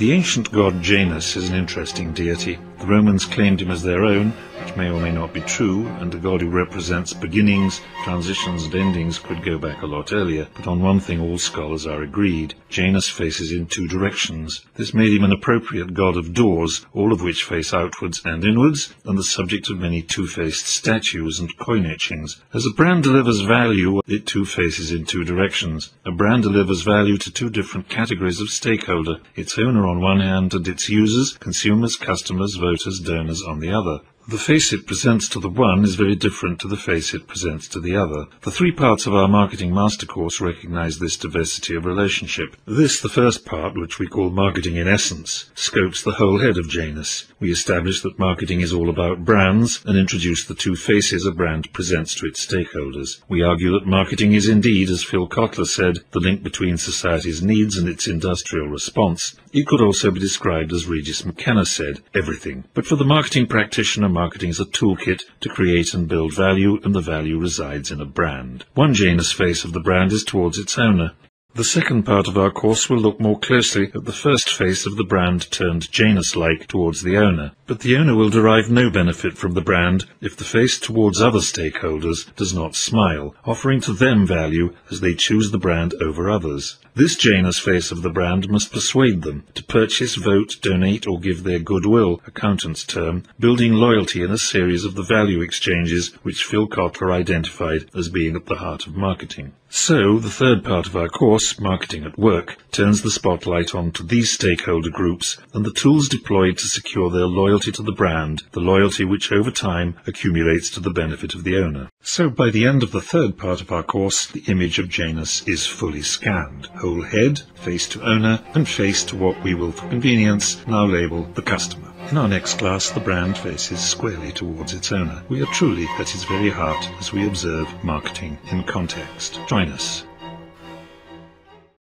The ancient god Janus is an interesting deity. The Romans claimed him as their own, which may or may not be true, and a god who represents beginnings, transitions and endings could go back a lot earlier, but on one thing all scholars are agreed. Janus faces in two directions. This made him an appropriate god of doors, all of which face outwards and inwards, and the subject of many two-faced statues and coin etchings. As a brand delivers value, it too faces in two directions. A brand delivers value to two different categories of stakeholder, its owner on one hand and its users, consumers, customers, voters, donors on the other. The face it presents to the one is very different to the face it presents to the other. The three parts of our Marketing Master course recognize this diversity of relationship. This, the first part, which we call Marketing in Essence, scopes the whole head of Janus. We establish that marketing is all about brands and introduce the two faces a brand presents to its stakeholders. We argue that marketing is indeed, as Phil Kotler said, the link between society's needs and its industrial response. It could also be described as Regis McKenna said, everything. But for the marketing practitioner, marketing is a toolkit to create and build value, and the value resides in a brand. One Janus face of the brand is towards its owner. The second part of our course will look more closely at the first face of the brand turned Janus-like towards the owner. But the owner will derive no benefit from the brand if the face towards other stakeholders does not smile, offering to them value as they choose the brand over others. This Janus face of the brand must persuade them to purchase, vote, donate or give their goodwill, accountant's term, building loyalty in a series of the value exchanges which Phil Kotler identified as being at the heart of marketing. So, the third part of our course, Marketing at Work, turns the spotlight onto these stakeholder groups and the tools deployed to secure their loyalty to the brand, the loyalty which over time accumulates to the benefit of the owner. So by the end of the third part of our course, the image of Janus is fully scanned. Whole head, face to owner, and face to what we will for convenience now label the customer. In our next class, the brand faces squarely towards its owner. We are truly at its very heart as we observe marketing in context. Join us.